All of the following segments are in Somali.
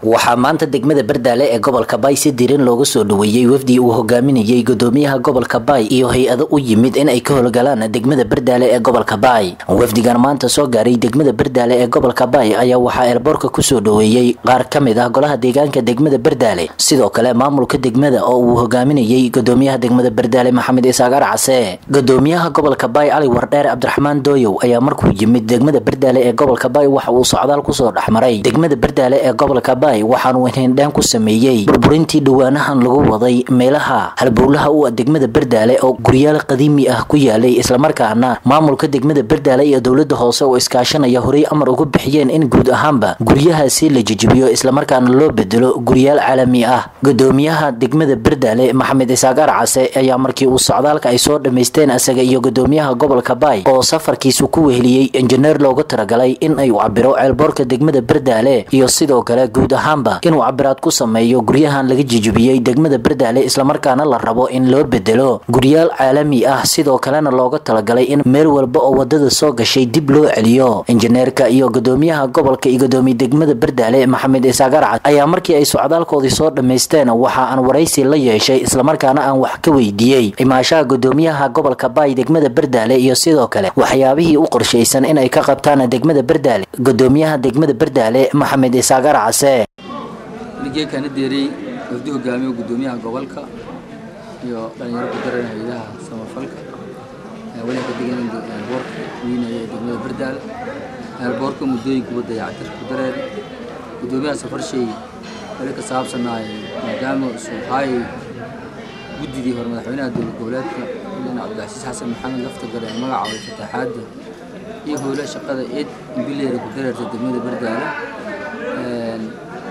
waxaa maanta degmada bardaale ee gobolka baay si diiran looga soo dhaweeyey wafdi uu hogaaminayey gudoomiyaha gobolka baay iyo hay'ado u yimid in ay ka howlgalaan degmada bardaale ee gobolka baay wafdigan maanta soo gaaray degmada bardaale ee gobolka baay ayaa waxaa eerboorka ku soo dhaweeyey qaar ka mid ah golaha deegaanka degmada bardaale. Sidoo kale maamulka degmada oo uu hogaaminayey gudoomiyaha degmada bardaale maxamed isaaqar case gudoomiyaha gobolka baay cali wardheer cabdiraxmaan dooyow ayaa markuu yimid degmada bardaale ee gobolka baay waxa uu socdaal ku soo dhexmaray. Degmada bardaale ee gobolka baay waxaanu hindhaan ku sameeyey burburintii dhawaanahan lagu waday meelaha halbowlaha u ah degmada bardaale oo guryaal qadiimi ah ku yaalay islamarkaana maamulka degmada bardaale iyo dowladda hoose oo iskaashanaya horey amar ugu bixiyeen in guud ahaanba guryahaasi la jejibiyo islamarkaana loo bedelo guryaal caalami ah. Gudoomiyaha degmada bardaale maxamed isaaqaar case ayaa markii uu socdaalka ay soo dhammaysteen isaga iyo gudoomiyaha gobolka baay oo safarkiisu ku weheliyey injineer loogu talagalay in ay cabiro ceelboorka degmada bardaale iyo sidoo kale guud ahaanba inuu cabiraad ku sameeyo guryahan laga jijibiyey degmada bardaale islamarkaana la rabo in loo bedelo. Guryaal caalami ah sidoo kalena looga talagalay in meel walba oo waddada soo gashay dib loo celiyo. Injineerka iyo gudoomiyaha gobolka iyo gudoomiye degmada bardaale maxamed isaagarcad ayaa markii ay socdaalkoodii soo dhammaysteen waxa aan waraysi la yeeshay islamarkaana aan wax ka weydiiyey. Imaashaha gudoomiyaha gobolka baay degmada bardaale iyo sidoo kale waxyaabihii u qorshaysan in ay ka qabtaan degmada bardaale gudoomiyaha degmada bardaale maxamed isaagar case geekana deerey wafdi hogaamiyo gudoomiyaha gobolka iyo dhalinyaro ku daran hay-adaha samafalka weli ka degan eelboorka weynaya ee degmada bardaale eelboorka muddooyinkuba dayactir ku dareen gudoomiyaha safarshay weli ka saabsanaay maadaama suuhaay guddidii hore madaxweynaha dowlad goboleedka mudane cabdilcasiis xasan maxamed lafta gale ee magacaabay fataaxaadda iyo howla shaqada eed imbileera ku dareerta degmada bardaale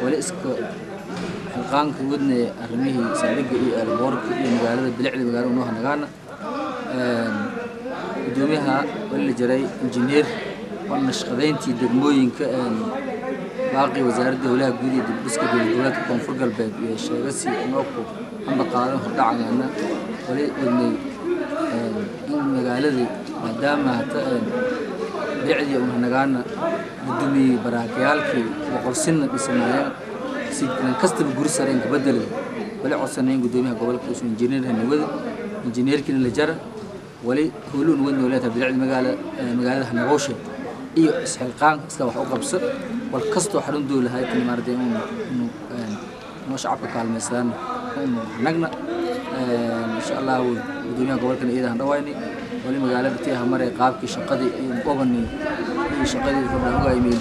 wali iska xilqaanka wadnaya arrimihii saldhigga iyo eelboorka iyo magaalada bilicda magaalada unoo hanagaana gudoomiyaha wali la jaray injineer oo nashqadayntii degmooyinka baaqii wasaaradda howlaha guud iyo dibdhiska dowlad goboleedka koonfur galbeed iyo sheegasi nooku amba qaadan hordhacagaana wali wadnay in magaaladii maadaama hata bilicdii un hanagaana gudumiyey baraakayaalkii boqolsinna dhisanaayeen kastaba guri sareen kabedeli wali codsanayn gudoomiyaha gobolka usu injineer hanawada injineerkiina la jara. Wali howluun wadna leetahay bilicda magaala magaalada hanagooshe iyo isxilqaan iska wax u qabso. Wal kastoo xarun dowlahay tan maarday inu inu inoo shacabka kaalmaysadaan nagna. Insha allah gudoomiyaha gobolkana iyada handhawayni wali magaalada tiyaha maray qaabkii shaqadii iyo qobani iyo shaqadii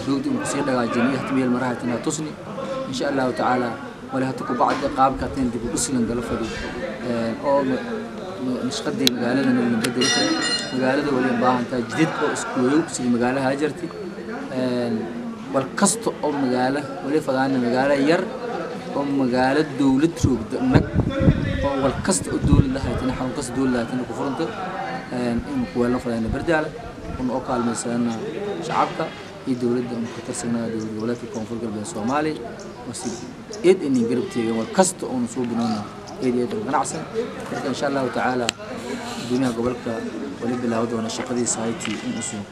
joogdi uu ku sii dhagaajinay hata meel maraha tan tusni insha allahu tacaala wali hata ku bacda qaabka tan dib u dhislan gala fadi oo nashqadii magaaladana la bedeli karo magaalada wali baahan tahay jidid oo iskooyow sida magaalaha jirti wal kasta oo magaalo wali fadaana magaalo yar oo magaalo dowlad roogda nag oo wal kasta oo dowlad lahaytana xarun kasta dowlad lahaytana ku furanta in kuweelno fadaana bardaala una oo kaalmaysadana shacabka iyo dowladda una ka tirsanaa dowlad koonfur galbeed soomaaliya oo si eed inay garab teegeen wal kasta oona soo binayna eed eed oo ganacsan. Marka insha allahu tacaala gudoomiyaha gobolka wali bilaawo doona shaqadii saayitii in u soo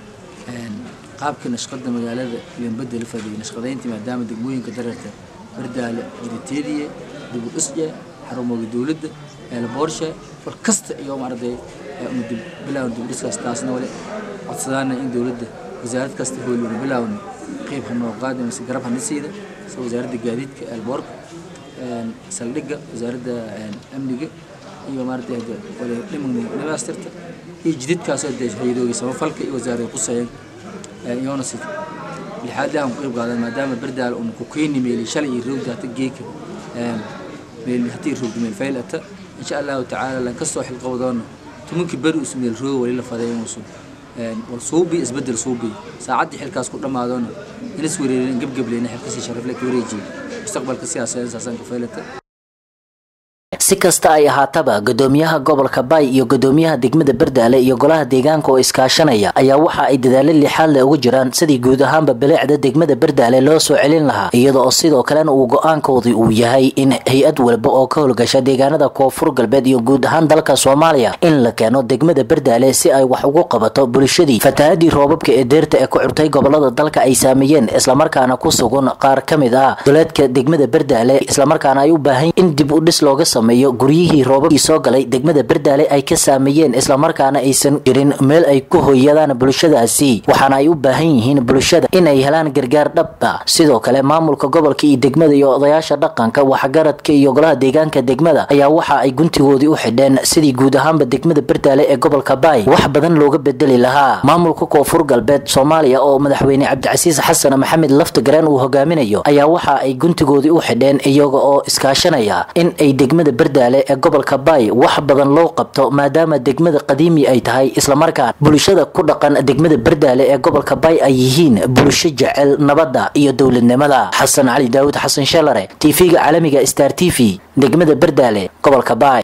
qaabkii nashqada magaalada iyo bedel fadiyay nashqadayntii maadaama degmooyinka dareerta bardaale jiditeediye dib u dhisje xarumooga dowladda eelboorshe war kasta iyo maarday bilaawan dib u dhiskaas taasna wali codsadaana in dowladda wasaarad kasta hooluna bilaawan qeyb hanoo qaadi mise garab hana siida sida wasaaradda gaadiidka eelboorka saldhigga wasaaradda amniga iyo maarday wali dhimagni dhamaastirta iyo jididkaasoo dee hay'adooga samafalka iyo wasaaradda qusayan iyoona si lixaad lahan ku qeyb qaadan maadaama bardaal un ku keeni meeli shalay iyo roogda hata geeka meel hatii roogda meel faylata insha allahu tacaala lan ka soo xilqowdoona tumankii beri usu meel rooga wali la faday inuusu wal suubi isbeddel suubi. Saacaddii xilkaas ku dhamaadoona inas wareerin gebgebleyna xilkasii sharafle ka wareejiye mustaqbalka siyaasadeed saasaan ka faylata si kasta ay ahaataba gudoomiyaha gobolka baay iyo gudoomiyaha degmada bardaale iyo golaha deegaanka oo iskaashanaya ayaa waxa ay dadaalo lixaad leh ugu jiraan sidii guud ahaanba bilicda degmada bardaale loo soo celin lahaa iyada oo sidoo kalena uu go'aankoodii uu yahay in hay'ad walba oo ka howlgasha deegaanada koonfur galbeed iyo guud ahaan dalka soomaaliya in la keeno degmada bardaale si ay wax ugu qabato bulshadii. Fatahaadii roobabka ee deerta ee ku curtay gobollada dalka ay saameeyeen islamarkaana ku sugan qaar ka mid ah duleedka degmada bardaale islamarkaana ay u baahan in dib u dhis looga sameeyo guryihii roobabkii soo galay degmada bardaale ay ka saameeyeen islamarkaana aysan jirin meel ay ku hoyadaan bulshadaasi. Waxaana ay u baahan yihiin bulshada inay helaan gargaar dhaba sidoo kale maamulka gobolka iyo degmada iyo odayaasha dhaqanka waxgaradka iyo golaha deegaanka degmada ayaa waxa ay guntigoodii u xidheen sidii guud ahaanba degmada bardaale ee gobolka baay. Wax badan looga bedeli lahaa. Maamulka koonfur galbeed soomaaliya oo madaxweyne cabdicasiis xasan maxamed laftagareen uu hogaaminayo ayaa waxa ay guntigoodii u xidheen iyaga oo iskaashanaya in ay degmada bardaale ee gobolka baay wax badan loo qabto maadaama degmada qadiimi ay tahay islamarkaan bulshada ku dhaqan degmada bardaale ee gobolka baay ay yihiin bulsho jecel nabadda iyo dowladnimada. Xasan cali daawud xasan shalare tv-ga caalamiga star t v degmada bardaale gobolka baay